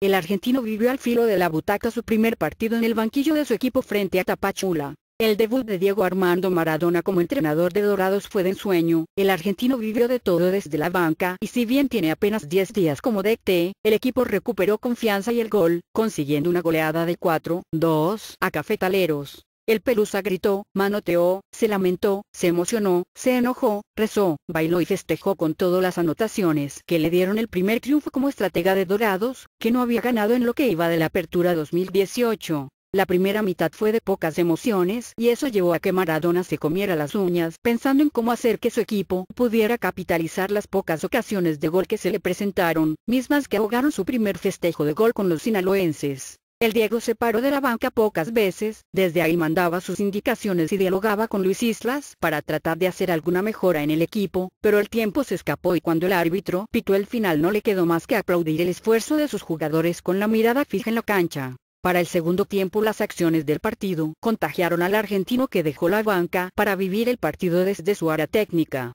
el argentino vivió al filo de la butaca su primer partido en el banquillo de su equipo frente a Tapachula. El debut de Diego Armando Maradona como entrenador de Dorados fue de ensueño, el argentino vivió de todo desde la banca y si bien tiene apenas 10 días como DT, el equipo recuperó confianza y el gol, consiguiendo una goleada de 4-2 a Cafetaleros. El Pelusa gritó, manoteó, se lamentó, se emocionó, se enojó, rezó, bailó y festejó con todas las anotaciones que le dieron el primer triunfo como estratega de Dorados, que no había ganado en lo que iba de la apertura 2018. La primera mitad fue de pocas emociones y eso llevó a que Maradona se comiera las uñas pensando en cómo hacer que su equipo pudiera capitalizar las pocas ocasiones de gol que se le presentaron, mismas que ahogaron su primer festejo de gol con los sinaloenses. El Diego se paró de la banca pocas veces, desde ahí mandaba sus indicaciones y dialogaba con Luis Islas para tratar de hacer alguna mejora en el equipo, pero el tiempo se escapó y cuando el árbitro pitó el final no le quedó más que aplaudir el esfuerzo de sus jugadores con la mirada fija en la cancha. Para el segundo tiempo las acciones del partido contagiaron al argentino que dejó la banca para vivir el partido desde su área técnica.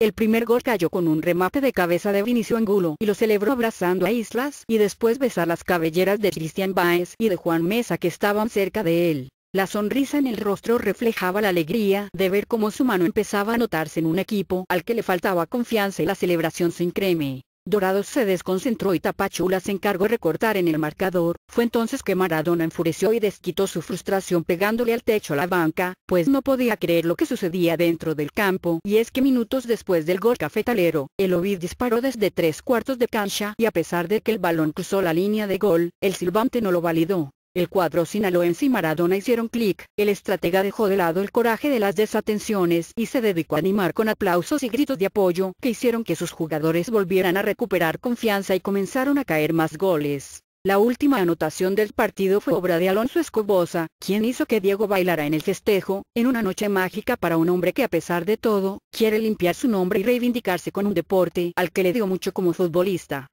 El primer gol cayó con un remate de cabeza de Vinicio Angulo y lo celebró abrazando a Islas y después besar las cabelleras de Cristian Baez y de Juan Mesa que estaban cerca de él. La sonrisa en el rostro reflejaba la alegría de ver cómo su mano empezaba a notarse en un equipo al que le faltaba confianza y la celebración sin creme. Dorados se desconcentró y Tapachula se encargó de recortar en el marcador, fue entonces que Maradona enfureció y desquitó su frustración pegándole al techo a la banca, pues no podía creer lo que sucedía dentro del campo, y es que minutos después del gol cafetalero, el Ovid disparó desde tres cuartos de cancha y a pesar de que el balón cruzó la línea de gol, el silbante no lo validó. El cuadro sinaloense y Maradona hicieron clic, el estratega dejó de lado el coraje de las desatenciones y se dedicó a animar con aplausos y gritos de apoyo que hicieron que sus jugadores volvieran a recuperar confianza y comenzaron a caer más goles. La última anotación del partido fue obra de Alonso Escobosa, quien hizo que Diego bailara en el festejo, en una noche mágica para un hombre que a pesar de todo, quiere limpiar su nombre y reivindicarse con un deporte al que le dio mucho como futbolista.